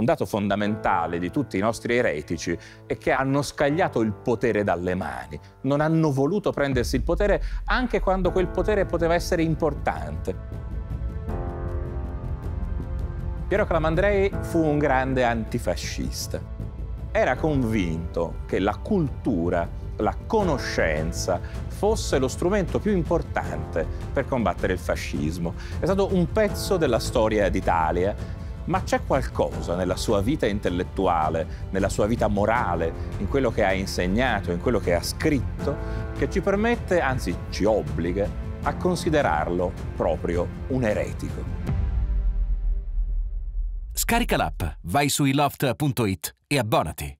Un dato fondamentale di tutti i nostri eretici è che hanno scagliato il potere dalle mani, non hanno voluto prendersi il potere anche quando quel potere poteva essere importante. Piero Calamandrei fu un grande antifascista. Era convinto che la cultura, la conoscenza fosse lo strumento più importante per combattere il fascismo. È stato un pezzo della storia d'Italia ma c'è qualcosa nella sua vita intellettuale, nella sua vita morale, in quello che ha insegnato, in quello che ha scritto, che ci permette, anzi ci obbliga, a considerarlo proprio un eretico. Scarica l'app, vai su iloft.it e abbonati.